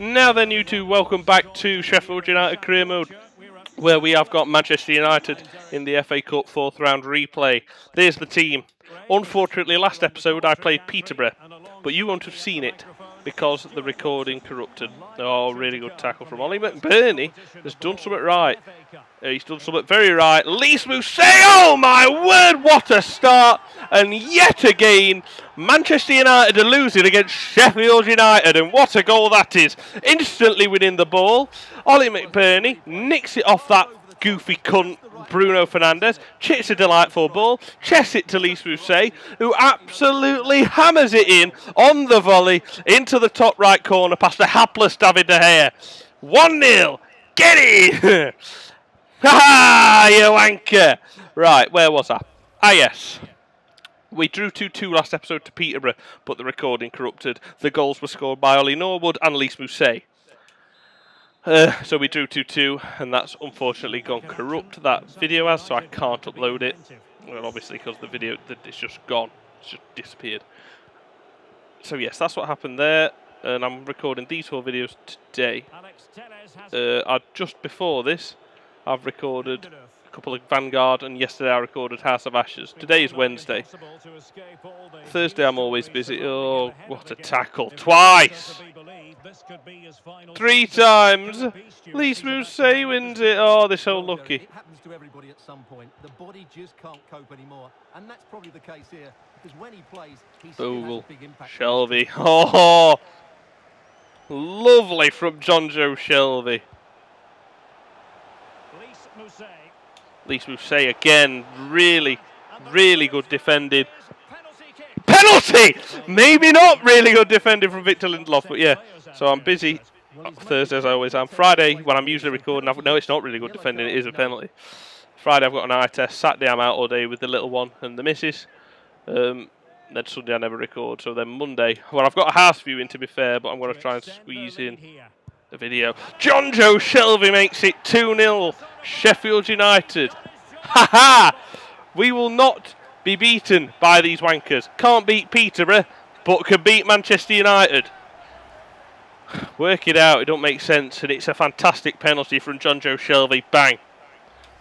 Now then, you two, welcome back to Sheffield United Career Mode, where we have got Manchester United in the FA Cup fourth round replay. There's the team. Unfortunately, last episode I played Peterborough, but you won't have seen it because the recording corrupted. Oh, really good tackle from Ollie McBurnie. Has done something right. Uh, he's done something very right. Lys Mousset, oh my word, what a start! And yet again, Manchester United are losing against Sheffield United, and what a goal that is! Instantly winning the ball. Ollie McBurnie nicks it off that goofy cunt Bruno Fernandes. Chits a delightful ball. Chests it to Lys Mousset, who absolutely hammers it in on the volley into the top right corner past the hapless David De Gea. 1 0. Get it! Ha ha, you wanker! Right, where was I? Ah, yes. We drew 2 2 last episode to Peterborough, but the recording corrupted. The goals were scored by Ollie Norwood and Lys Mousset. Uh, so we drew 2-2 and that's unfortunately gone corrupt that video has so I can't upload it. Well obviously because the video it's just gone it's just disappeared. So yes that's what happened there and I'm recording these four videos today. Uh, I, just before this I've recorded a couple of Vanguard and yesterday I recorded House of Ashes. Today is Wednesday. Thursday I'm always busy. Oh what a tackle. Twice Three times. Lys Mousset wins it. Oh, they're so lucky. happens to everybody at some point. The body just can't cope anymore. And that's probably the case here. Because when he plays, he Bogle. Shelvey. Oh, lovely from Jonjo Shelvey. Lys Mousset again. Really, really good defending. Penalty! Maybe not really good defending from Victor Lindelof, but yeah. So I'm busy Thursday as I always am. Friday, when I'm usually recording, I've, no, it's not really good defending. It is a penalty. Friday, I've got an eye test. Saturday, I'm out all day with the little one and the missus. Um, then Sunday, I never record. So then Monday, well, I've got a house viewing to be fair, but I'm going to try and squeeze in a video. Jonjo Shelvey makes it 2 0. Sheffield United. Ha ha! We will not be beaten by these wankers. Can't beat Peterborough, but can beat Manchester United. Work it out, it don't make sense, and it's a fantastic penalty from Jonjo Shelvey. Bang!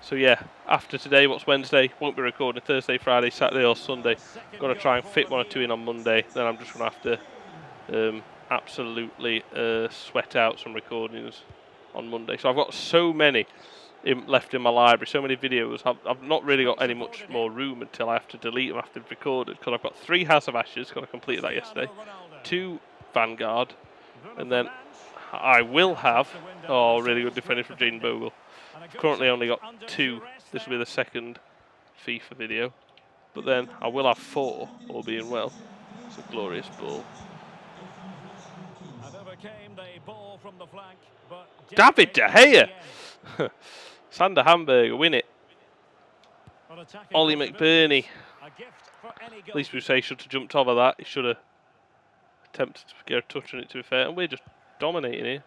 So yeah, after today, what's Wednesday? Won't be recording Thursday, Friday, Saturday or Sunday. Gonna try and fit one or two in on Monday. Then I'm just going to have to um, absolutely uh, sweat out some recordings on Monday. So I've got so many in, left in my library, so many videos. I've, I've, not really got any much more room until I have to delete them after they've recorded. Because I've got three House of Ashes, got to complete that yesterday. Two Vanguard, and then I will have, oh, really good defending from Jayden Bogle. I've currently only got two. This will be the second FIFA video. But then I will have four, all being well. It's a glorious ball. David De Gea! Sander Hamburger win it. Ollie McBurnie. At least we say he should have jumped over that. He should have attempted to get a touch on it to be fair. And we're just dominating here.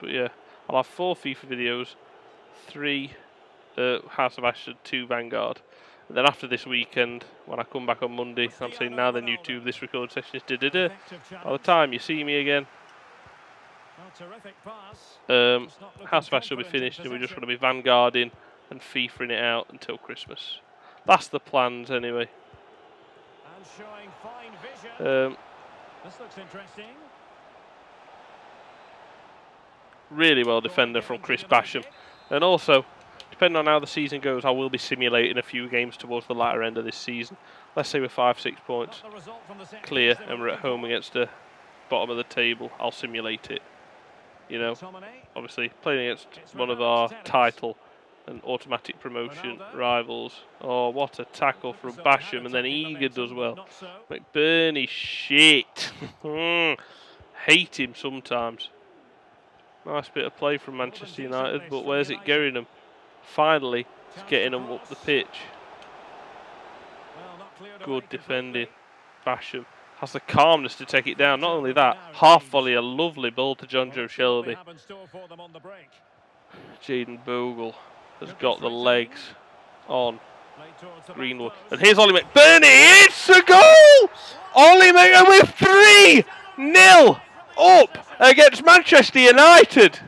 But yeah, I'll have four FIFA videos, three uh, House of Ashes, two Vanguard. And then after this weekend, when I come back on Monday, I'm saying now then YouTube, this record session is da da da. By the time you see me again, um, House of will be finished and we're just going to be vanguarding and FIFAing it out until Christmas. That's the plans anyway. Um, this looks interesting. Really well defender from Chris Basham. And also, depending on how the season goes, I will be simulating a few games towards the latter end of this season. Let's say we're five, six points clear and we're at home against the bottom of the table. I'll simulate it. You know, obviously playing against one of our title and automatic promotion rivals. Oh, what a tackle from Basham, and then Egan does well. McBurnie, shit. Hate him sometimes. Nice bit of play from Manchester United, but where's it going them? Finally, it's getting them up the pitch. Good defending. Basham has the calmness to take it down. Not only that, half volley, a lovely ball to Jonjo Shelvey. Jayden Bogle has got the legs on Greenwood. And here's Ollie McBurnie. It's a goal! Ollie McBurnie with 3 nil. up against Manchester United.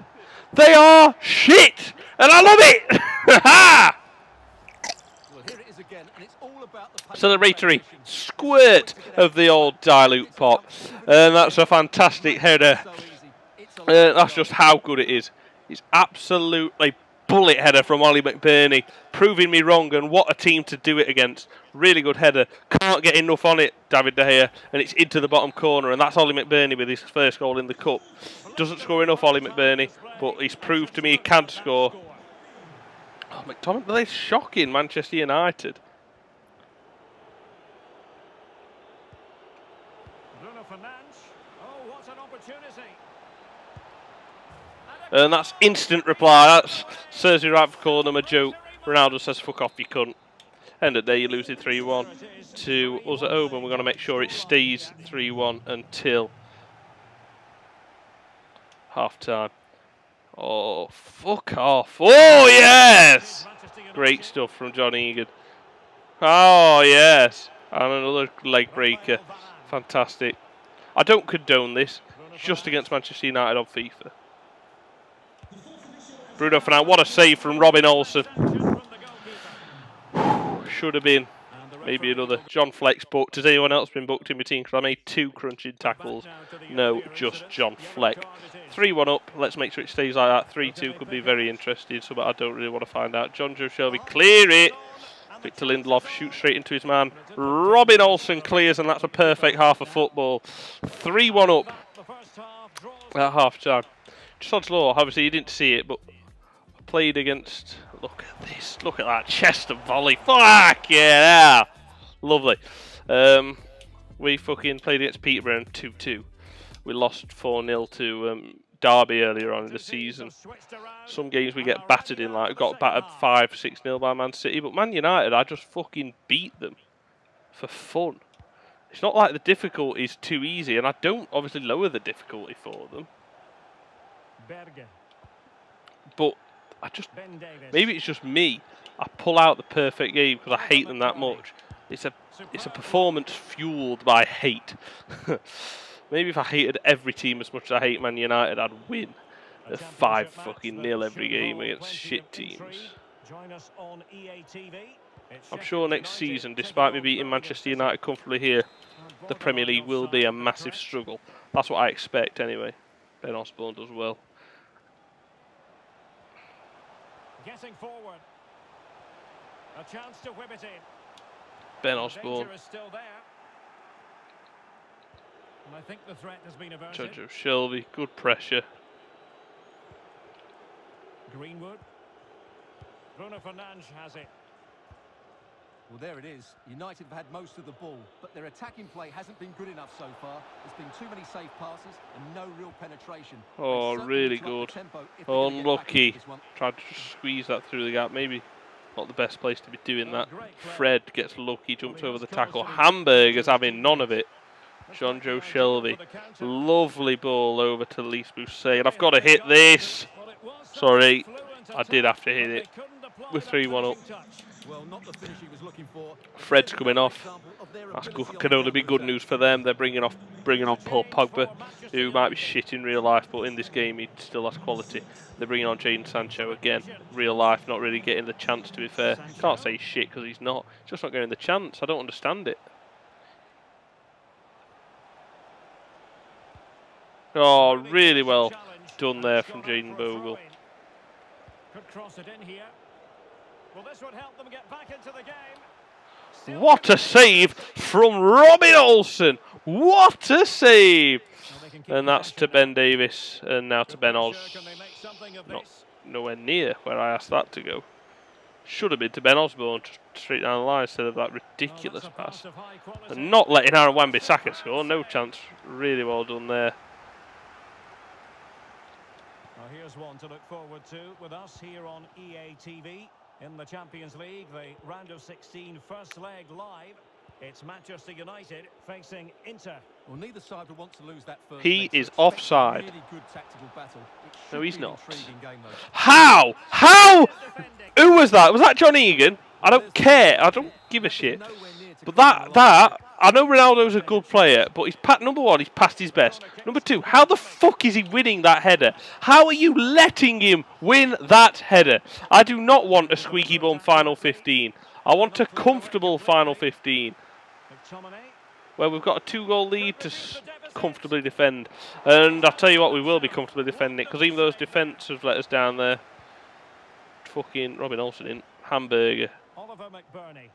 They are shit, and I love it. Celebratory squirt of the old dilute pop, and that's a fantastic header. Uh, that's just how good it is. It's absolutely bullet header from Ollie McBurnie, proving me wrong, and what a team to do it against. Really good header. Can't get enough on it, David De Gea, and it's into the bottom corner, and that's Ollie McBurnie with his first goal in the Cup. Doesn't score enough, Ollie McBurnie, but he's proved to me he can score. Oh, McTominay, they're shocking, Manchester United. Uh, and that's instant reply. That's Sergi right for calling him a joke. Ronaldo says, fuck off, you cunt. End of day, you lose it 3-1 to us at home, and we're going to make sure it stays 3-1 until half-time. Oh, fuck off. Oh, yes! Great stuff from John Egan. Oh, yes. And another leg breaker. Fantastic. I don't condone this. Just against Manchester United on FIFA. Bruno Fernandes, what a save from Robin Olsen. Should have been maybe another John Fleck's booked. Has anyone else been booked in between? Because I made two crunching tackles. No, just John Fleck. 3-1 up. Let's make sure it stays like that. 3-2 could be very interesting, so but I don't really want to find out. Jonjo Shelvey, clear it. Victor Lindelof shoots straight into his man. Robin Olsen clears, and that's a perfect half of football. 3-1 up at half time. Just odds law, obviously you didn't see it, but played against. Look at this. Look at that chest of volley. Fuck yeah, lovely. Um, we fucking played against Peterborough 2-2. We lost 4-0 to um, Derby earlier on in the season. Some games we get battered in, like got battered 5-6-0 by Man City, but Man United, I just fucking beat them for fun. It's not like the difficulty is too easy, and I don't obviously lower the difficulty for them. But I just maybe it's just me. I pull out the perfect game because I hate them that much. It's a it's a performance fueled by hate. maybe if I hated every team as much as I hate Man United, I'd win a five fucking nil every game against shit teams. I'm sure next season, despite me beating Manchester United comfortably here, the Premier League will be a massive struggle. That's what I expect anyway. Ben Osborne does well. Getting forward. A chance to whip it in. Ben Osborne. I think the threat has been averted. Judge of Shelby, good pressure. Greenwood. Bruno Fernandes has it. Well, there it is. United have had most of the ball, but their attacking play hasn't been good enough so far. There's been too many safe passes and no real penetration. Oh, really good. Unlucky. Tried to squeeze that through the gap. Maybe not the best place to be doing that. Fred gets lucky, jumps over the tackle. Hamburg is having none of it. Jonjo Shelvey. Lovely ball over to Mousset. And I've got to hit this. Sorry, I did have to hit it. We're 3-1 up. Fred's coming off. That's good, can only be good news for them. They're bringing off bringing on Paul Pogba, who might be shit in real life, but in this game he still has quality. They're bringing on Jadon Sancho again. Real life, not really getting the chance. To be fair, can't say shit because he's not. He's just not getting the chance. I don't understand it. Oh, really well done there from Jayden Bogle. Could cross it in here. Well, this would help them get back into the game. what a save from Robin Olsen. What a save. And that's to Ben Davies and now to Ben Oz. Not nowhere near where I asked that to go. Should have been to Ben Osborne straight down the line instead of that oh, ridiculous pass. And not letting Aaron Wan-Bissaka score. No chance. Really well done there. Well, here's one to look forward to with us here on EA TV in the Champions League, the round of 16 first leg live. It's Manchester United facing Inter. Well, neither side will want to lose that first He is offside. Really no, he's not. Game, How? How? Who was that? Was that John Egan? I don't care. I don't give a shit. But that that I know Ronaldo's a good player, but he's pat number one, he's past his best. Number two, how the fuck is he winning that header? How are you letting him win that header? I do not want a squeaky bum final 15. I want a comfortable final 15 where we've got a two-goal lead to comfortably defend. And I'll tell you what, we will be comfortably defending it because even those defence have let us down there. Fucking Robin Olsen in hamburger. Oliver McBurnie.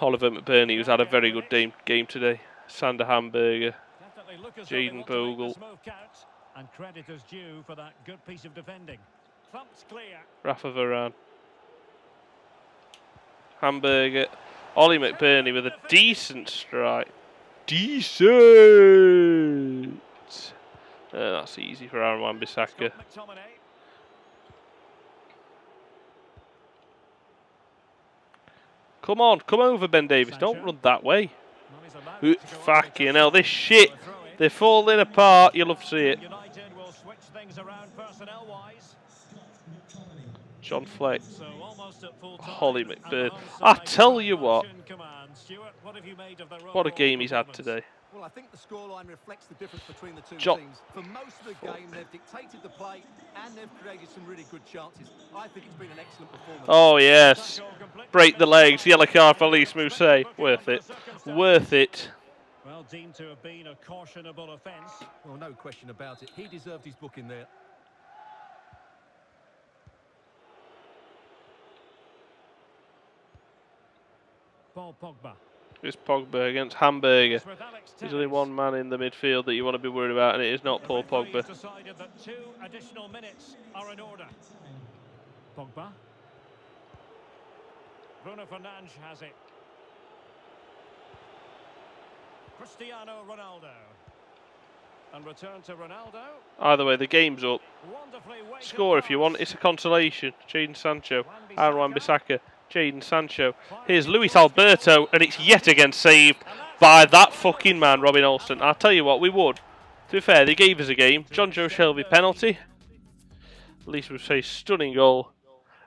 Oliver McBurnie, who's had a very good game, game today. Sander Hamburger. Definitely look as though they Jayden Bogle. this move count. And credit is due for that good piece of defending. Clear. Rafa Varane. Hamburger. Ollie McBurnie with a decent strike. Decent! Uh, that's easy for Aaron Wan-Bissaka. Scott McTominay. Come on, come over, Ben Davies. Don't run that way. Well, he's allowed Ooh, Fucking hell, this shit. for a throw-in. They're falling apart. You'll love to see it. Switch things around personnel-wise. John Fleck. So almost at full time. Holly McBird. I tell you what. motion command. Stuart, what have you made of their What a game he's had today. Well, I think the scoreline reflects the difference between the two Jo- teams. For most of the game, they've dictated the play and they've created some really good chances. I think it's been an excellent performance. Oh, yes. That goal completely Break the legs. Yellow card for Lys Mousset. Worth it. Worth it. Well, deemed to have been a cautionable offence. Well, no question about it. He deserved his book in there. Paul Pogba. It's Pogba against Hamburger. It's with Alex There's only one man in the midfield that you want to be worried about, and it is not Paul Pogba. two additional minutes are in order. Pogba. Bruno Fernandes has it. Cristiano Ronaldo. And return to Ronaldo. Either way, the game's up. Score if you want. It's a consolation. Jadon Sancho. Aaron Wan-Bissaka. Jadon Sancho. Here's Luis Alberto, and it's yet again saved by that fucking man, Robin Olsen. I'll tell you what, we would. To be fair, they gave us a game. Jonjo Shelvey penalty. At least we say stunning goal.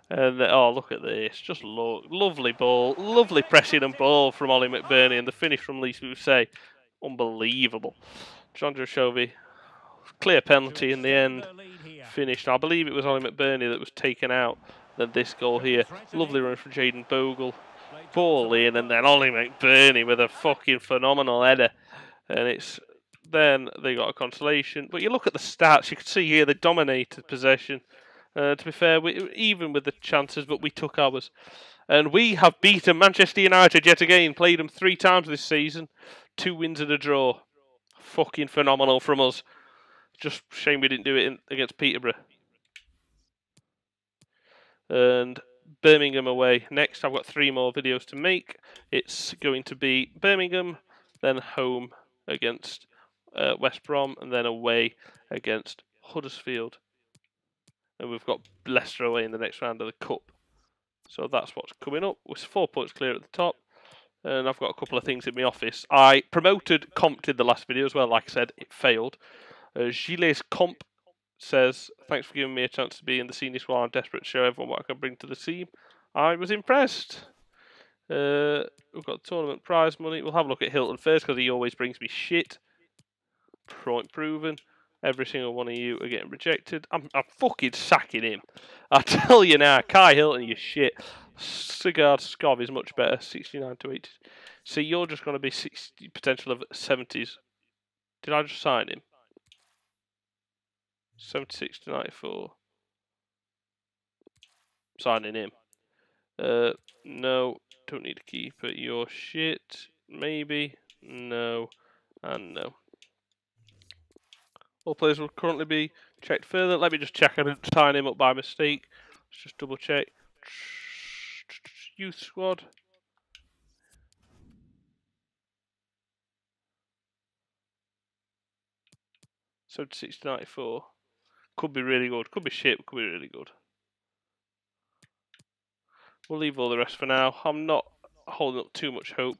And uh, oh, look at this! Just look, lovely ball, lovely pressing and ball from Ollie McBurnie, and the finish from Lisa say, unbelievable. Jonjo Shelvey, clear penalty in the end finished. I believe it was Ollie McBurnie that was taken out. Then this goal here, lovely run from Jayden Bogle, ball in, and then Ollie McBurnie with a fucking phenomenal header, and it's then they got a consolation. But you look at the stats, you can see here they dominated possession. Uh, to be fair, we, even with the chances, but we took ours. And we have beaten Manchester United yet again. Played them three times this season. Two wins and a draw. Fucking phenomenal from us. Just shame we didn't do it in, against Peterborough. And Birmingham away. Next, I've got three more videos to make. It's going to be Birmingham, then home against uh, West Brom, and then away against Huddersfield. And we've got Leicester away in the next round of the Cup. So that's what's coming up. We're four points clear at the top. And I've got a couple of things in my office. I promoted Compt in the last video as well. Like I said, it failed. Uh, Gilles Comp says, Thanks for giving me a chance to be in the senior squad. I'm desperate to show everyone what I can bring to the team. I was impressed. Uh, we've got tournament prize money. We'll have a look at Hilton first because he always brings me shit. Point proven. Every single one of you are getting rejected. I'm, I'm fucking sacking him. I tell you now, Kai Hilton, you shit. Sigurd Skov is much better, 69 to 80. See, you're just going to be 60, potential of 70s. Did I just sign him? 76 to 94. Signing him. Uh, no, don't need to keep it. Your shit. Maybe. No. And no. All players will currently be checked further. Let me just check I didn't sign him up by mistake. Let's just double check. Youth squad. Seventy-six to ninety-four. Could be really good. Could be shit. Could be really good. We'll leave all the rest for now. I'm not holding up too much hope.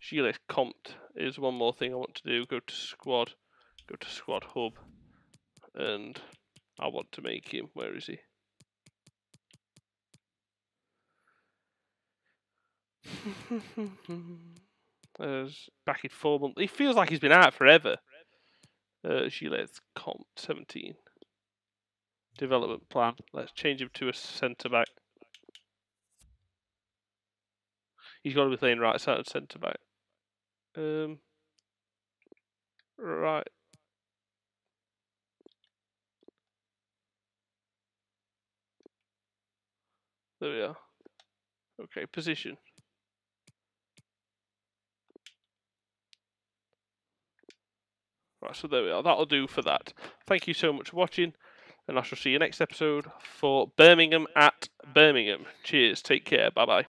Gilles Compt is one more thing I want to do. Go to squad. Go to squad hub. And I want to make him. Where is he? Uh, back in four months. He feels like he's been out forever. Uh, Gilles Comp 17. Development plan. Let's change him to a centre back. He's got to be playing right side centre back. Um, right. There we are. Okay, position. Right, so there we are. That'll do for that. Thank you so much for watching, and I shall see you next episode for Birmingham at Birmingham. Cheers. Take care. Bye bye.